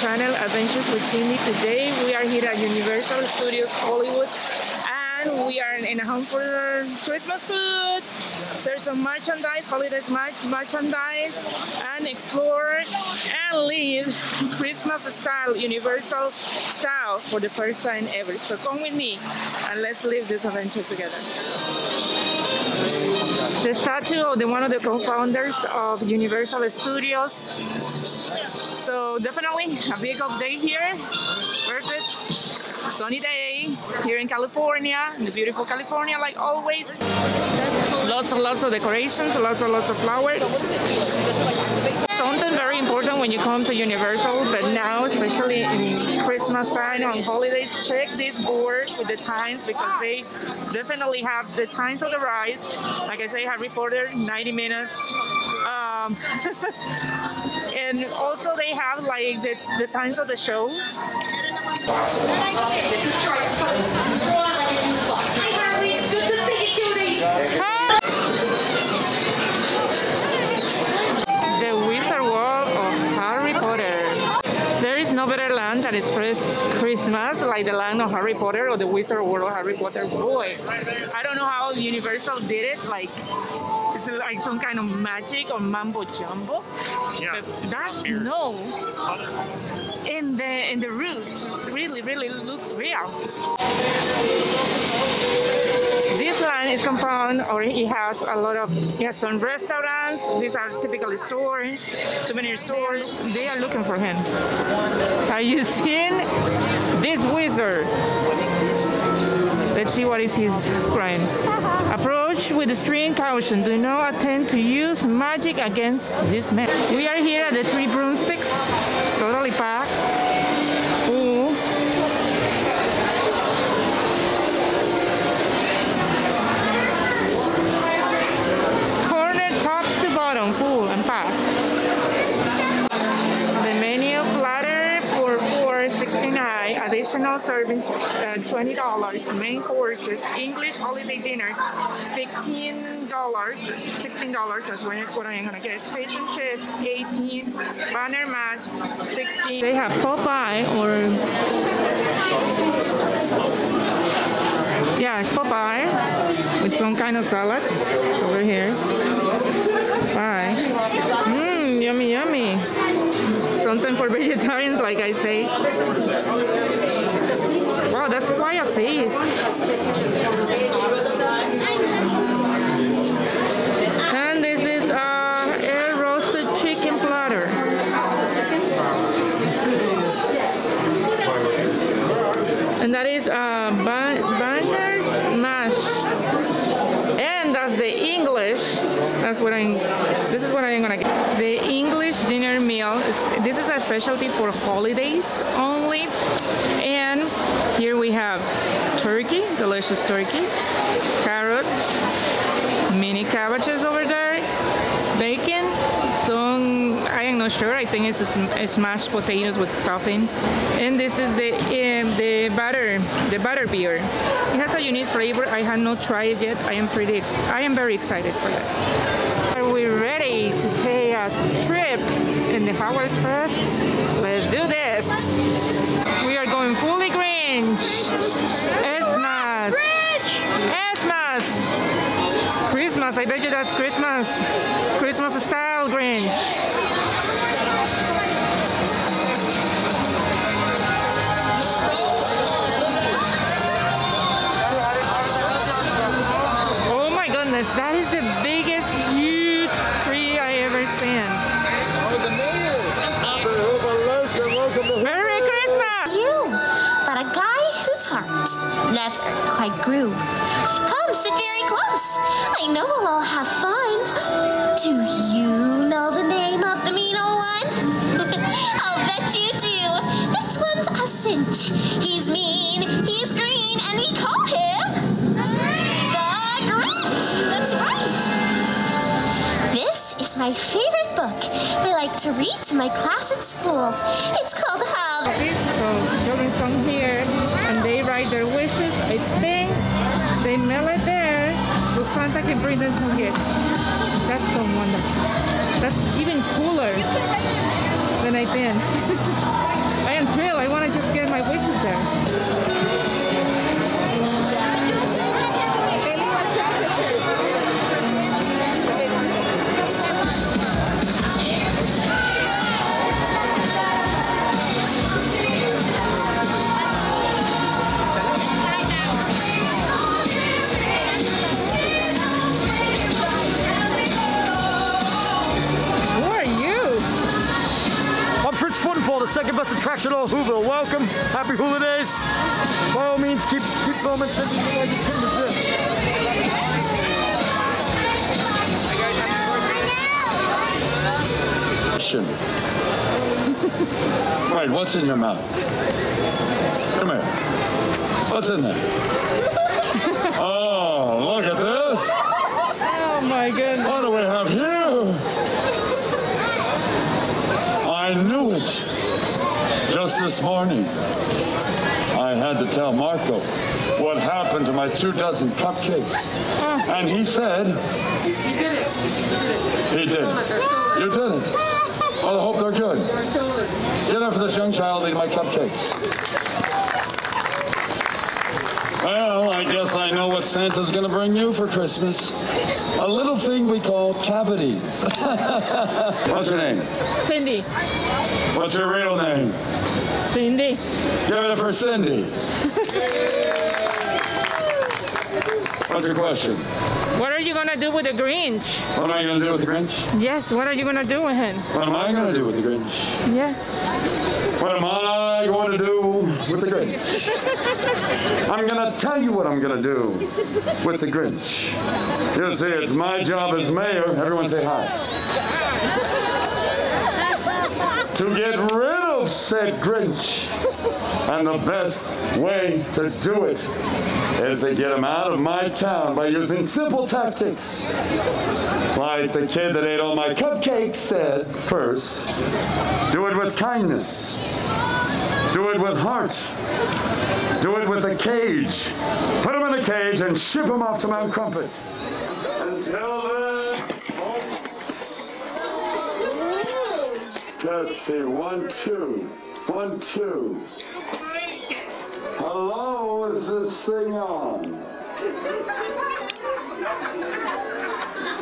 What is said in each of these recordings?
channel Adventures with Sindy. Today we are here at Universal Studios Hollywood and we are in a home for Christmas food. There's some merchandise, holidays merchandise, and explore and live Christmas style, Universal style for the first time ever. So come with me and let's live this adventure together. The statue of the, one of the co-founders of Universal Studios. So definitely a big up day here. Perfect sunny day here in California, in the beautiful California, like always. Lots and lots of decorations, lots and lots of flowers. Something very important when you come to Universal, but now, especially in Christmas time, on holidays, check this board with the times because they definitely have the times of the rides. Like I say, Harry Potter, 90 minutes. Um, and also they have like the, the times of the shows. This is Troy. like a juice box. Hi, no better land that expresses Christmas like the land of Harry Potter or the Wizard World of Harry Potter. Boy, I don't know how Universal did it. Like, it's like some kind of magic or mambo jumbo. Yeah, but that's no in the in the roots really really looks real. This one is compound or it has a lot of it has some restaurants. These are typically stores, souvenir stores. They are looking for him. Have you seen this wizard? Let's see what is his crime. Approach with extreme caution. Do not attempt to use magic against this man. We are here at the Three Broomsticks, servings uh, $20, main courses, English holiday dinner $15, $16, that's what I'm gonna get. Fish and chips, 18 banner match, 16 They have Popeye or yeah, it's Popeye with some kind of salad. It's over here. Bye. Mmm, yummy, yummy something for vegetarians, like I say. That's quite a face. And this is a air roasted chicken platter. And that is uh, a bangers mash. And that's the English. That's what I'm. This is what I'm gonna get. The English dinner meal. Is, this is a specialty for holidays only. And here we have turkey, delicious turkey, carrots, mini cabbages over there, bacon, some, I am not sure, I think it's, it's mashed potatoes with stuffing. And this is the um, the butter, the butter beer. It has a unique flavor. I have not tried it yet. I am pretty, I am very excited for this. Are we ready to take a trip in the Hogwarts Express? Let's do this. We are going fully Grinch. Christmas, I bet you that's Christmas. Christmas style Grinch. Oh my goodness, that is the biggest, huge tree I ever seen. Merry Christmas! You, but a guy whose heart never quite grew. Read to my class at school. It's called How. So children come here and they write their wishes. I think they mail it there so Santa can bring them some gifts. That's so wonderful. That's even cooler than I think. attraction Whoville. Welcome. Happy holidays. By all means, keep keep filming. Question. right, what's in your mouth? Come here. What's in there? Oh, look at this. Oh my goodness. What do we have here? I knew it. Just this morning, I had to tell Marco what happened to my two dozen cupcakes. And he said, You did it. he did. it. You did it. Well, I hope they're good. Dinner for this young child eating my cupcakes. Well, I guess I know what Santa's gonna bring you for Christmas. A little thing we call cavities. What's your name? Cindy. What's your real name? Cindy. Give it up for Cindy. What's your question? What are you gonna do with the Grinch? What am I gonna do with the Grinch? Yes, what are you gonna do with him? What am I gonna do with the Grinch? Yes. What am I going to do with the Grinch? I'm going to tell you what I'm going to do with the Grinch. You see, it's my job as mayor. Everyone say hi. To get rid said Grinch. And the best way to do it is to get him out of my town by using simple tactics. Like the kid that ate all my cupcakes said first. Do it with kindness. Do it with heart. Do it with a cage. Put him in a cage and ship him off to Mount Crumpet. Until then, see. One, two. One, two. Hello, is this thing on?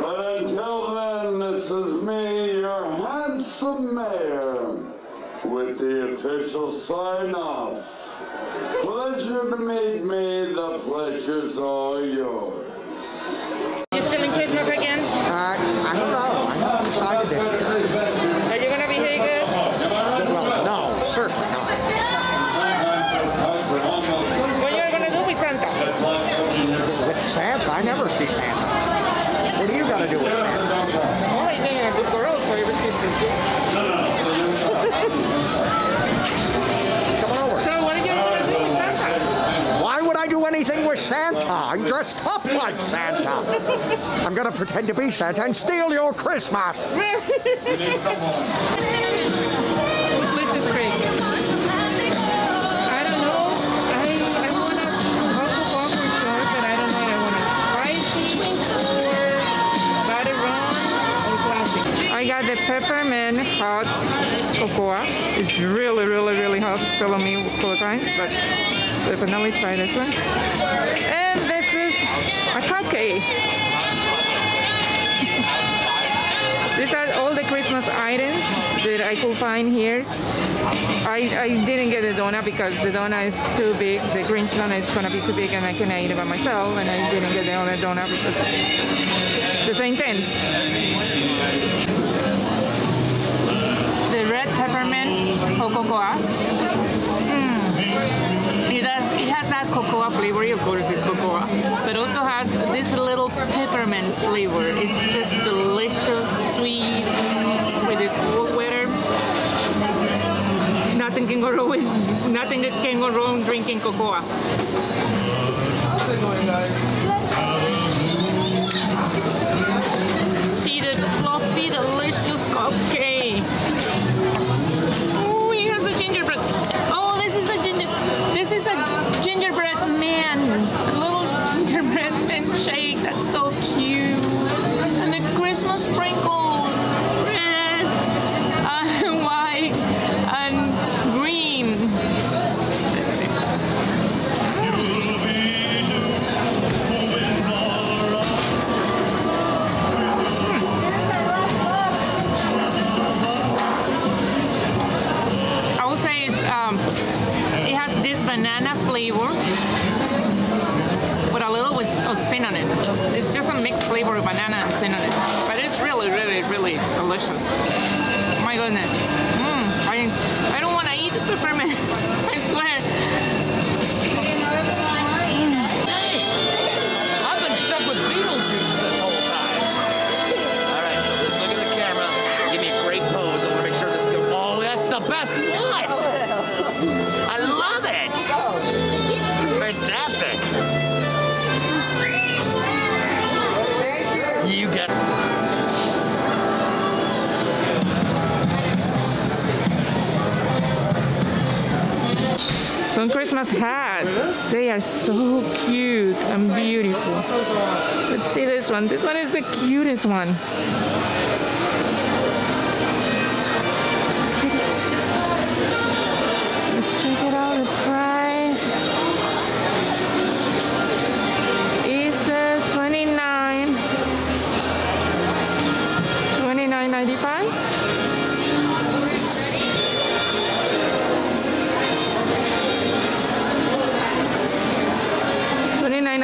But until then, this is me, your handsome mayor, with the official sign off. Pleasure to meet me, the pleasure's all yours. You still in Christmas again? Uh, I don't know. I haven't decided this yet. Are you gonna behave good? Well, no, certainly not. What you're gonna do with Santa? With Santa, I never see Santa. What do you got to do with Santa? Oh, you're being a good girl, so you receive the gift. Come on over. So what are you gonna do with Santa? Why would I do anything with Santa? I'm dressed up like Santa. I'm gonna pretend to be Santa and steal your Christmas. I got the peppermint hot cocoa. It's really, really, really hot. To spill on me four times, but definitely try this one. Christmas items that I could find here. I, I didn't get the donut because the donut is too big. The Grinch donut is gonna be too big and I cannot eat it by myself. And I didn't get the other donut because the same thing. The red peppermint cocoa. Mm. It has it has that cocoa flavor. Of course, it's cocoa, but also has this little peppermint flavor. It's just delicious, sweet, with this cool weather. Nothing can go wrong with nothing can go wrong drinking cocoa. See Christmas hats. They are so cute and beautiful. Let's see this one. This one is the cutest one.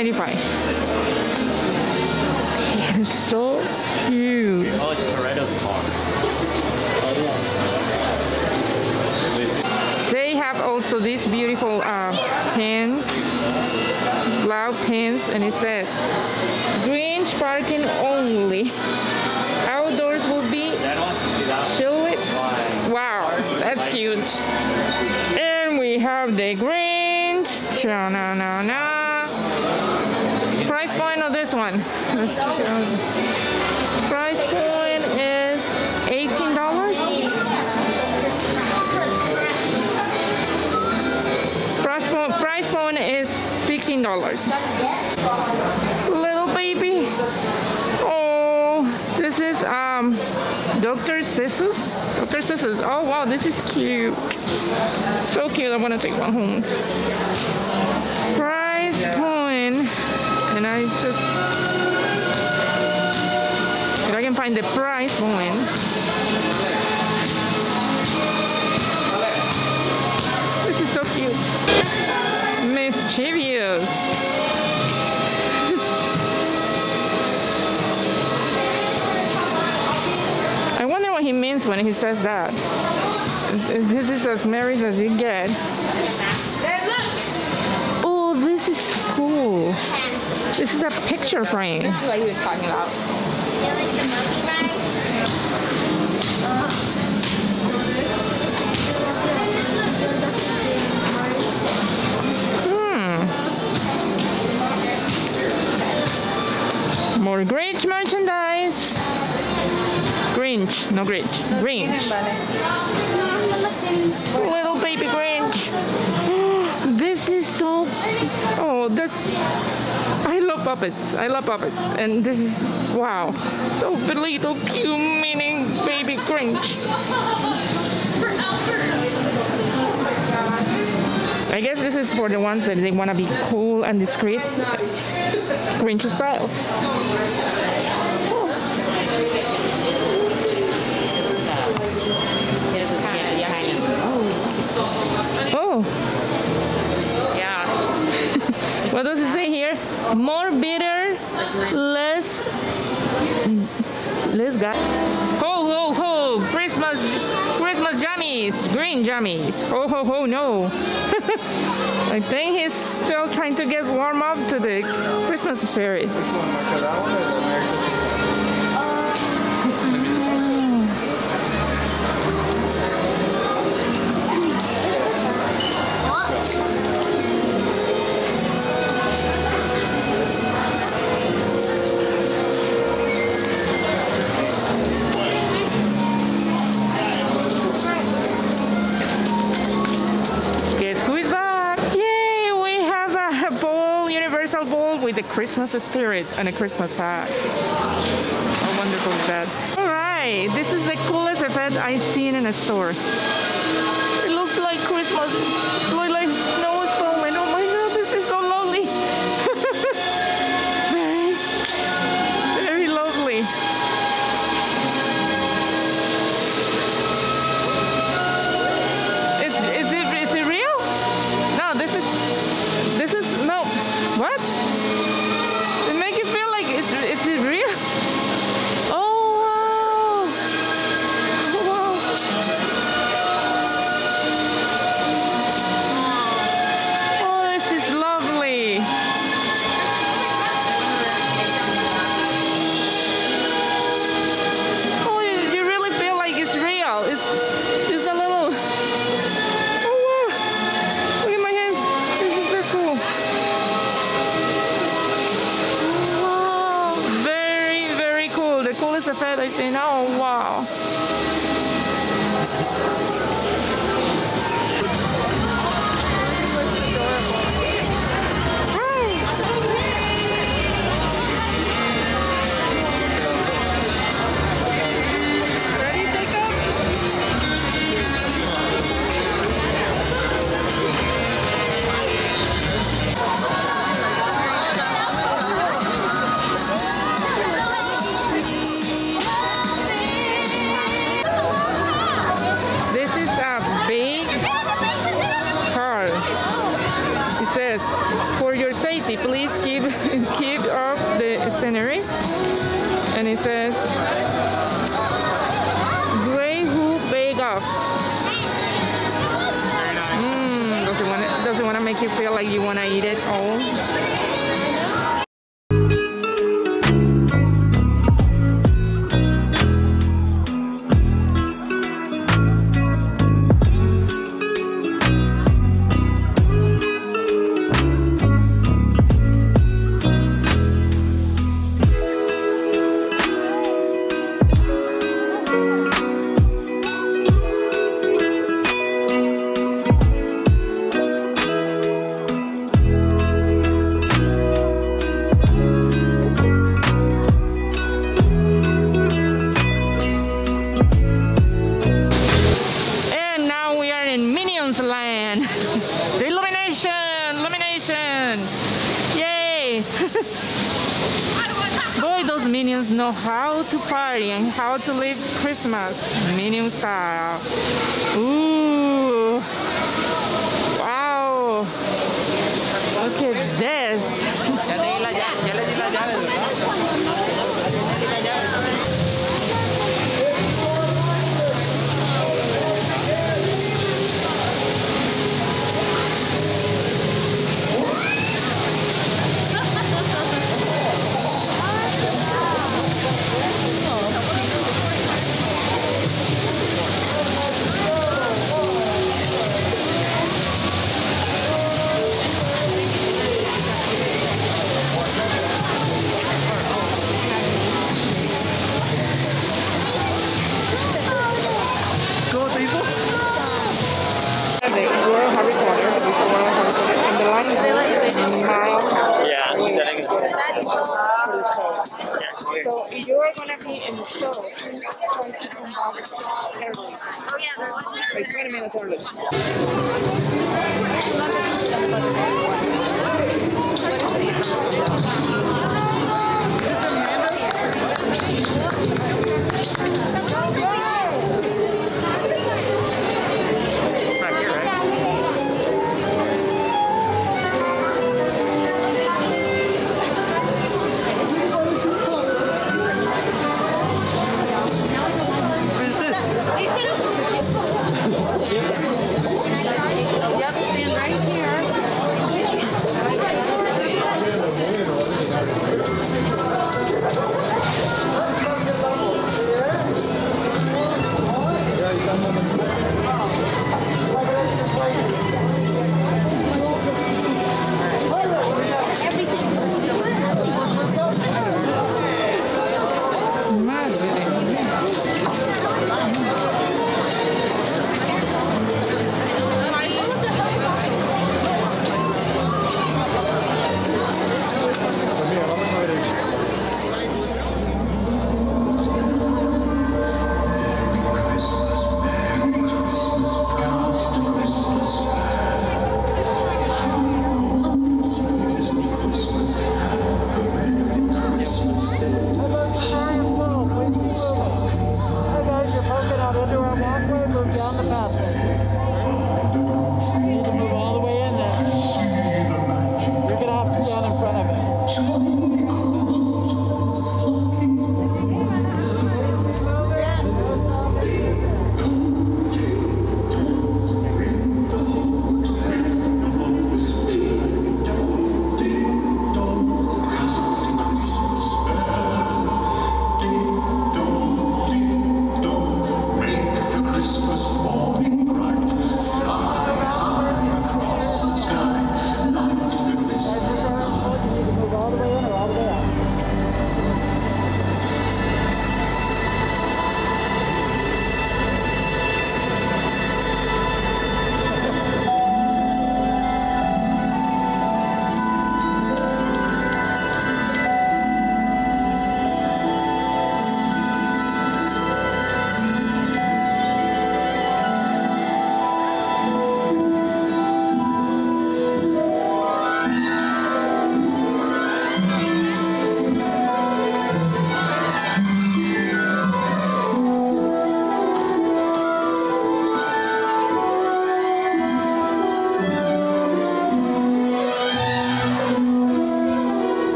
95 It is so cute. Oh, it's Toretto's car. They have also these beautiful uh, pins, loud pins, and it says Grinch parking only. Outdoors will be chilly. Wow, that's cute. And we have the Grinch channel. Little baby. Oh, this is um, Dr. Seuss. Dr. Seuss. Oh wow, this is cute. So cute. I want to take one home. Price point, and I just if I can find the price point. This is so cute. Mischievous. I wonder what he means when he says that. This is as married as it gets. Oh, this is cool. This is a picture frame. This is what he was talking about. Grinch merchandise. Grinch, no Grinch. Grinch. Little baby Grinch. this is so. Oh, that's. I love puppets. I love puppets. And this is. Wow. So little cute, meaning baby Grinch. I guess this is for the ones that they want to be cool and discreet. Grinch style. There's a scanner behind him. Oh, Yeah. what does it say here? More bitter, less, less guy. Jammies, green jammies. Ho oh, ho ho! No. I think he's still trying to get warm up to the Christmas spirit. The Christmas spirit and a Christmas hat. A wonderful event. All right, this is the coolest event I've seen in a store. próximas mínimo para Oh yeah, there's one. Wait, wait a minute,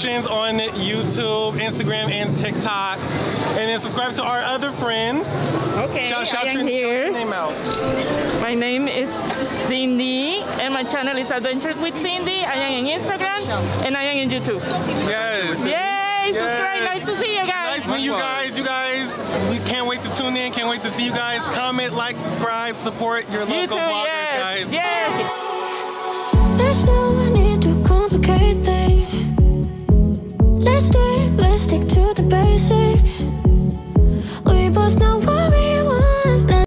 Productions on YouTube, Instagram, and TikTok. And then subscribe to our other friend. Okay, Shout, shout I am your, here. your name out. My name is Sindy, and my channel is Adventures with Sindy. I am in Instagram, and I am in YouTube. Yes. Yay! Subscribe. Yes. Nice to see you guys. Nice meeting you guys. You guys, we can't wait to tune in. Can't wait to see you guys. Comment, like, subscribe, support your You local too. bloggers, Yes. guys. Yes. Let's stick. let's stick to the basics